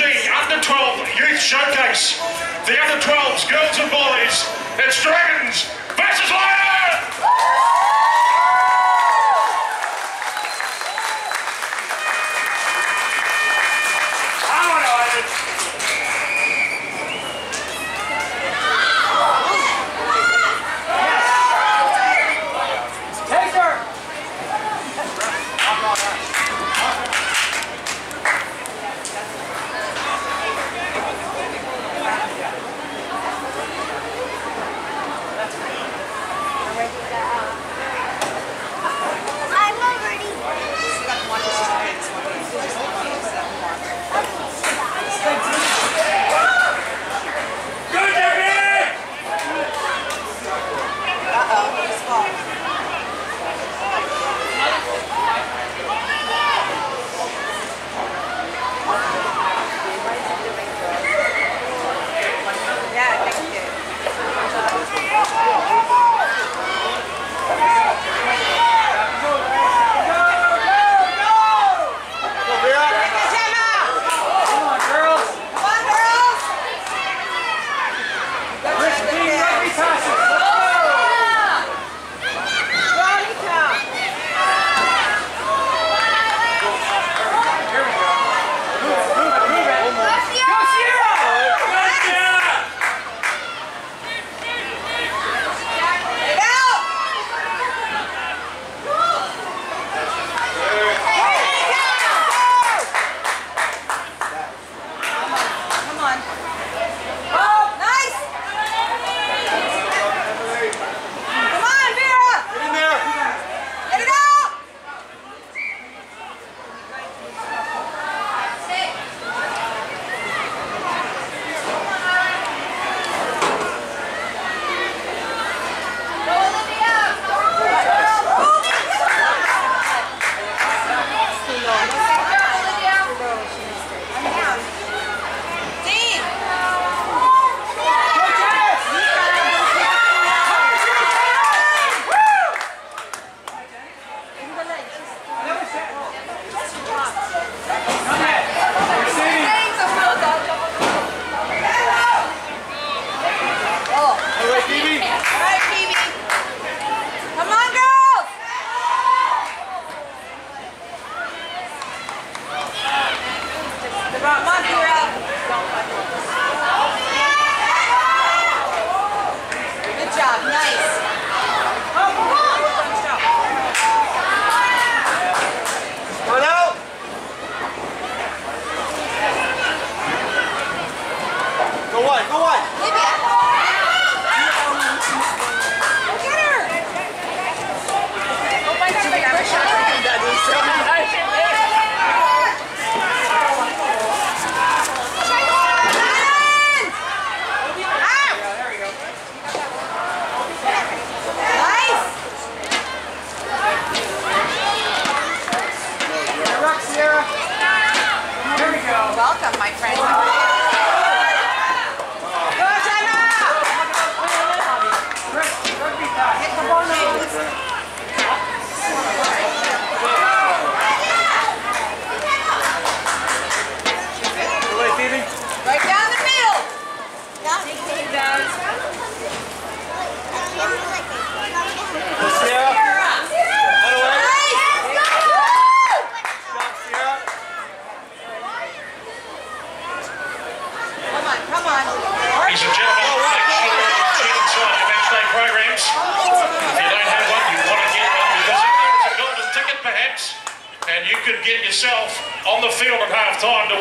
Under 12 Youth Showcase. The Under 12s, girls and boys. It's Dragons versus Lions!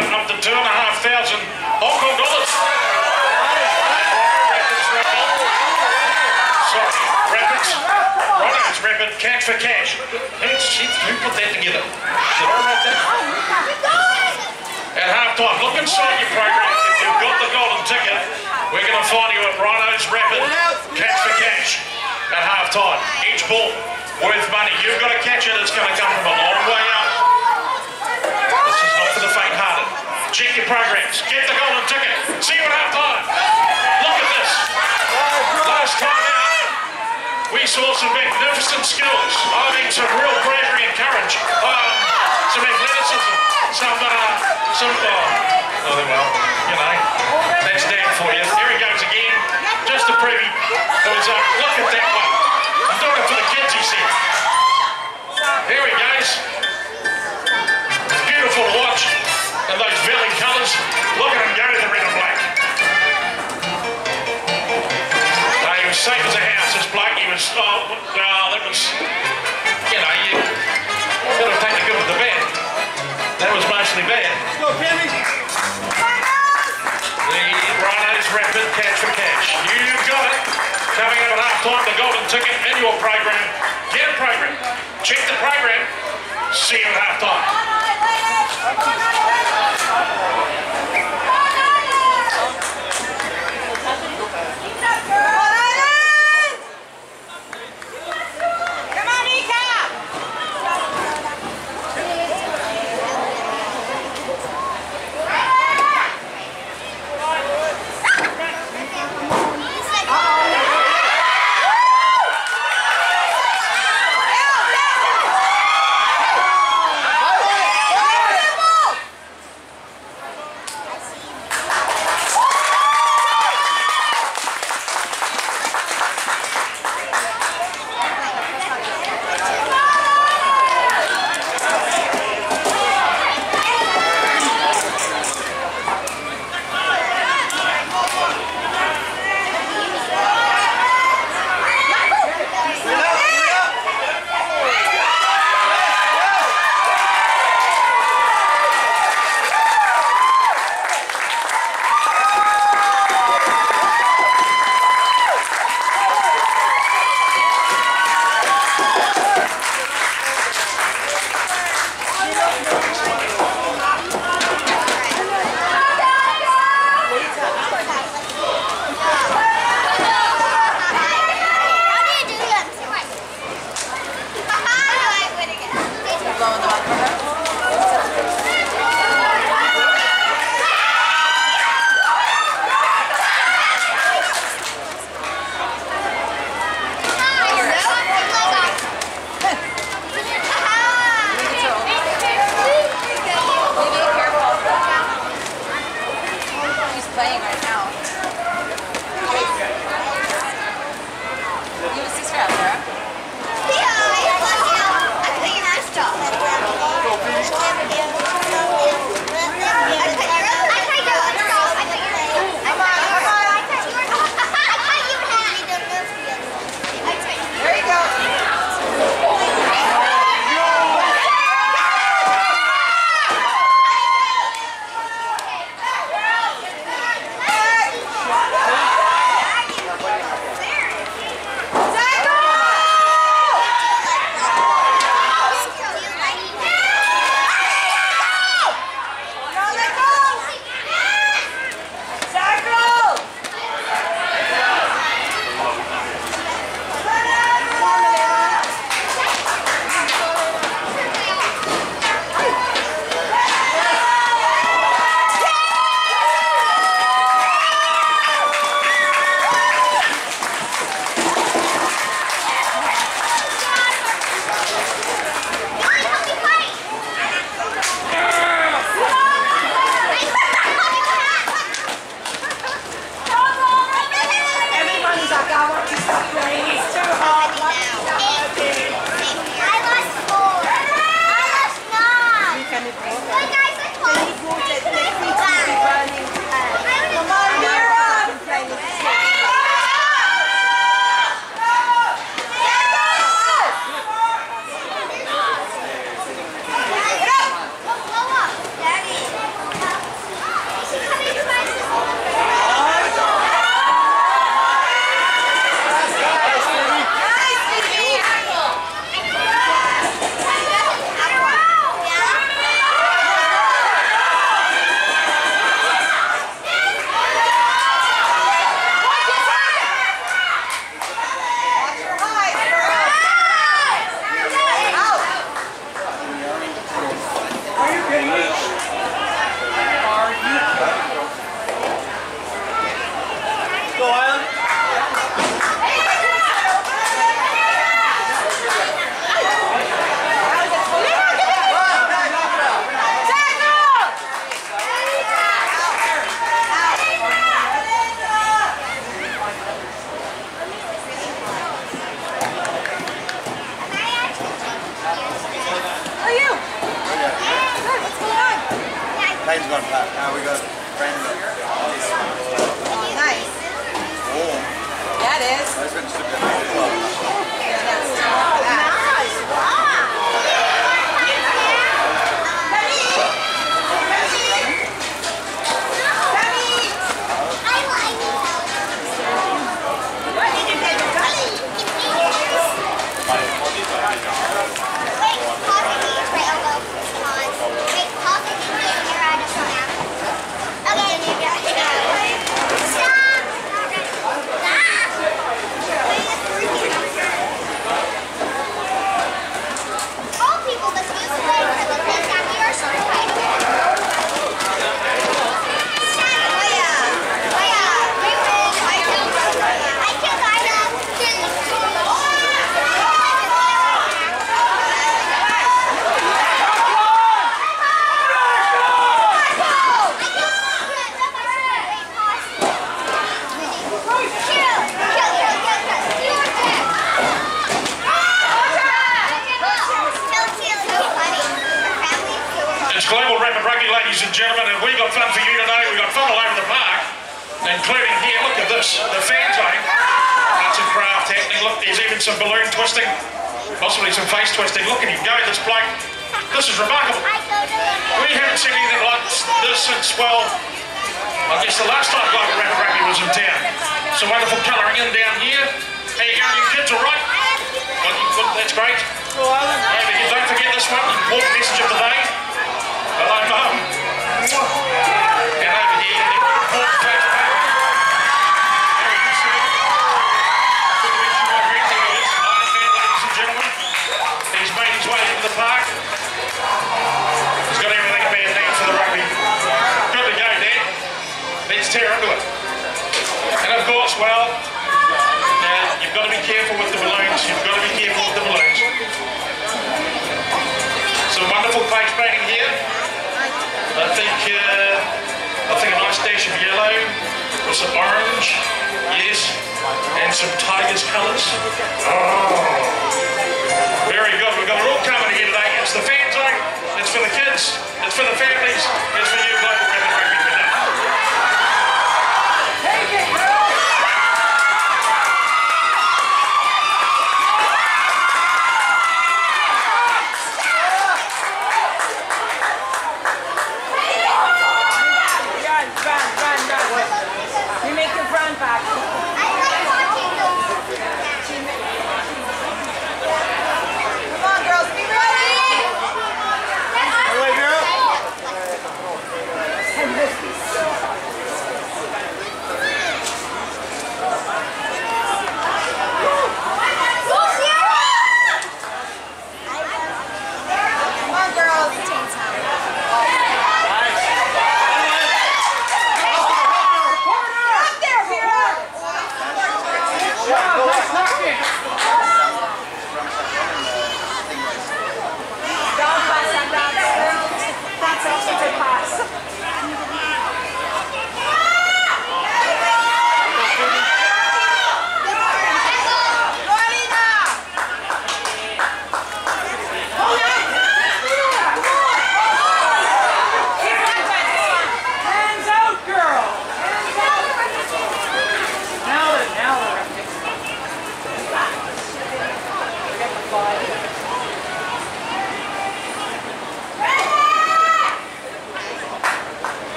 Time up to two and a half thousand Hong Kong dollars. Sorry, Rapids. Right, Rapid Catch for Cash. Who, who put that together? Did I write that? At half time, look inside your program. If you've got the golden ticket, we're going to find you at Rhino's Rapid Catch for Cash at half time. Each ball worth money. You've got to catch it. It's going to come from a long way up. This is not for the faint-hearted. Check your programs. Get the golden ticket. See you at half time. Look at this. Last time out, we saw some magnificent skills. I mean, some real bravery and courage. Um, some athleticism. Some, uh, some, uh, Oh, well, you know, that's that for you. Here he goes again. Just a preview. It was, uh, look at that one. I'm doing it for the kids, he said. Here he goes. Beautiful watch. And those valley colours. Look at him go to the red and black. Uh, he was safe as a house, this bloke. He was, oh, well, that was, you know, you got to take the good with the bad. That was mostly bad. Go, Kenny. The Rhinos Rapid Catch for Cash. You've got it. Coming up at half time, the golden ticket in your program. Get a program. Check the program. See you at half 可以可以 Friends gone past. Now we got friends. Nice. Oh, Yeah, it is. that's super nice. Yeah, that's that. All and gentlemen, and we got fun for you today. We've got fun all over the park, including here. Look at this, the fan zone. Lots of craft happening. Look, there's even some balloon twisting, possibly some face twisting. Look at him go, this bloke. This is remarkable. We haven't seen anything like this since, well, I guess the last time Global Rapid Rugby was in town. Some wonderful colouring in down here. How you going, you kids, all right? Well, well, that's great. Here, don't forget this one, important message of the day. Hello, Mum. Well, now you've got to be careful with the balloons. You've got to be careful with the balloons. Some wonderful here. I think uh, I think a nice dash of yellow with some orange, yes, and some tiger's colours. Oh, very good. We've got it all coming here today. It's the fan zone. It's for the kids. It's for the families. It's for you, rapid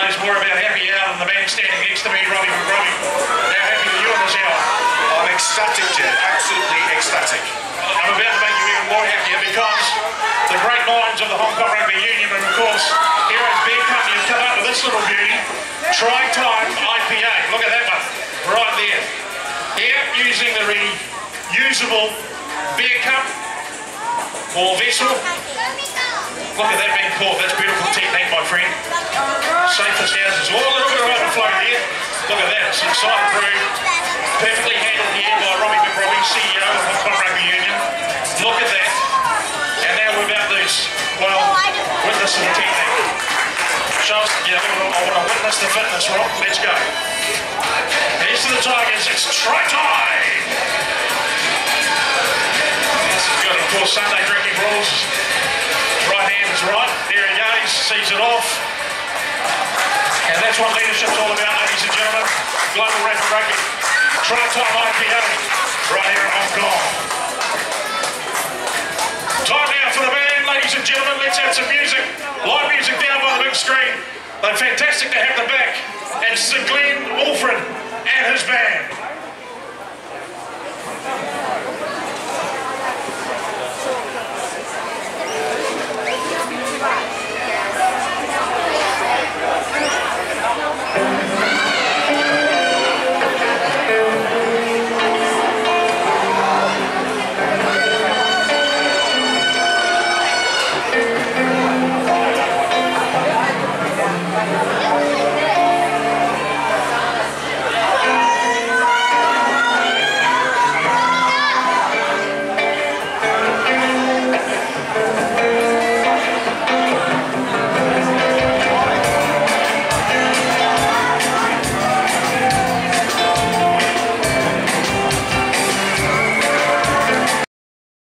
Nobody more about happy hour than the man standing next to me, Robbie McRobbie. How happy are you in this hour? I'm ecstatic, Jed. Absolutely ecstatic. I'm about to make you even more happier because the great minds of the Hong Kong Rugby Union, and of course, Heroes Beer Company has come up with this little beauty, Try Time IPA. Look at that one, right there. Here, using the reusable beer cup or vessel. Look at that being poured. That's beautiful technique, my friend. Safe as houses. Oh, a little bit of overflow there. Look at that. Some side brew. Perfectly handled here by Robbie McRobbie, CEO of Hong Kong Rugby Union. Look at that. And now we're about this. Well, witness the technique. Show us, yeah, I want to witness the fitness, Rob. Let's go. Here's to the Tigers. It's try time. This has got, of course, Sunday drinking rules. Right hand is right. There he goes. Sees it off. And that's what leadership's all about, ladies and gentlemen. Global Rapid Rugby. Try time IPO. Right here Hong Kong. Time now for the band, ladies and gentlemen. Let's have some music. Live music down by the big screen. They're fantastic to have them back. And Sir Glenn Alfred and his band.